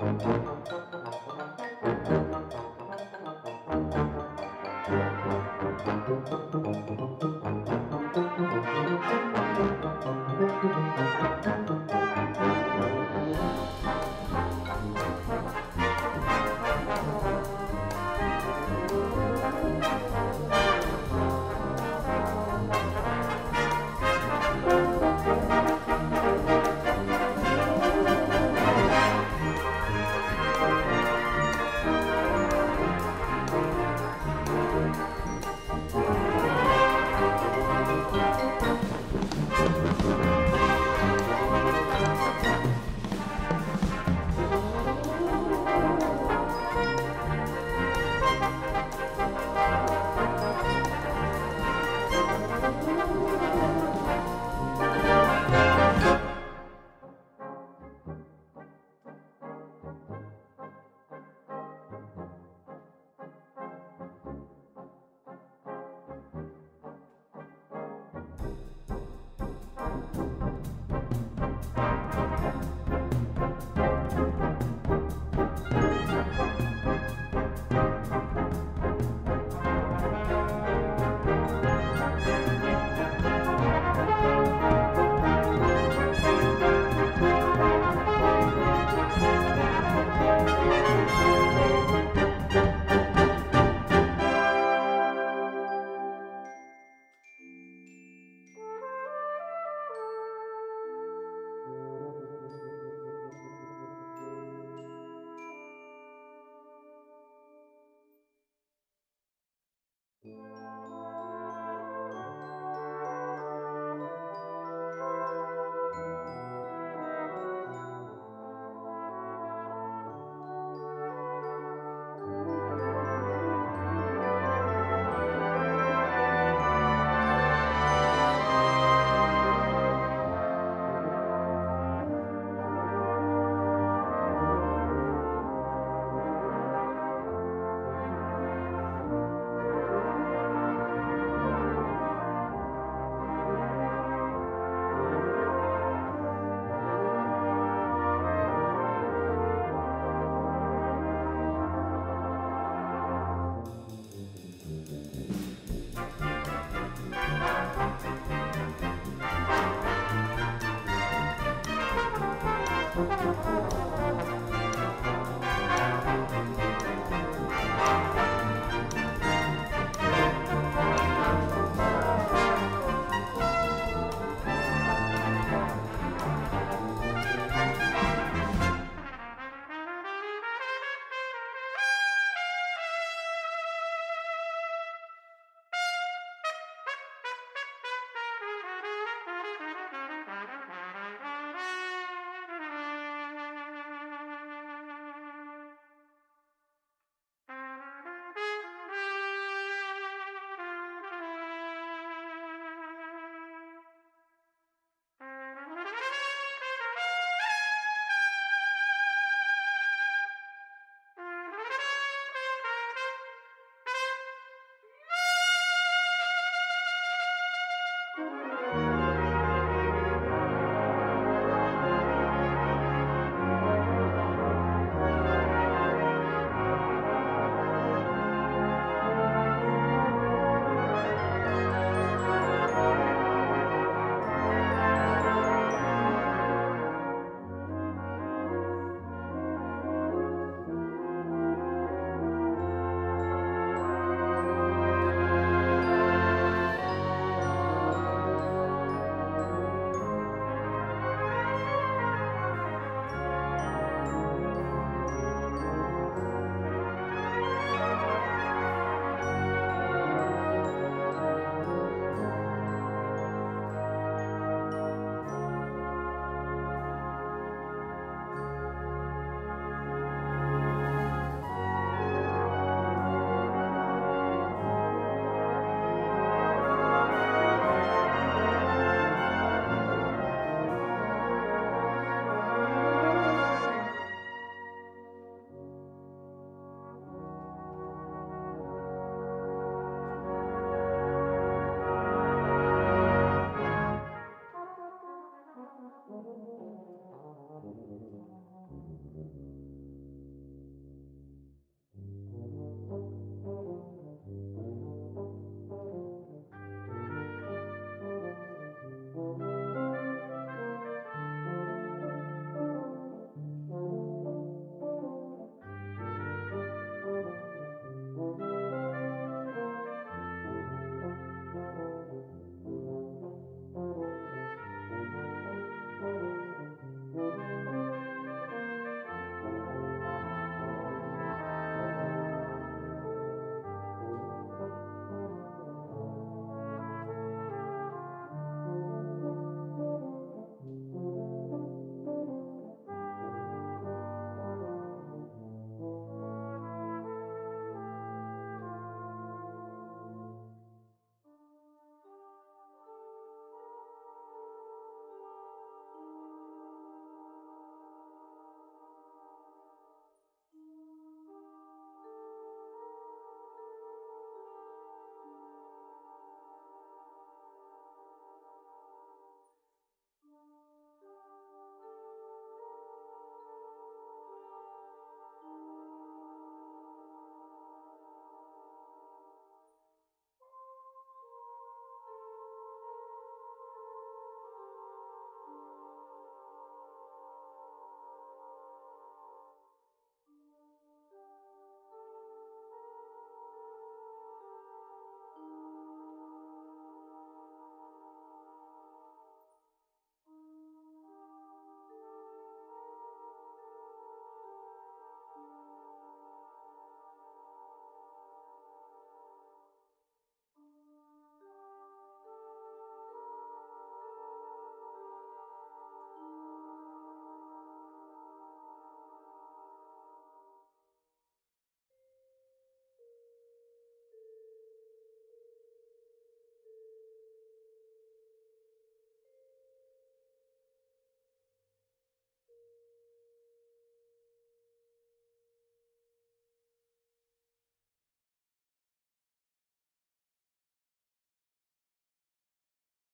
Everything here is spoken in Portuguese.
Música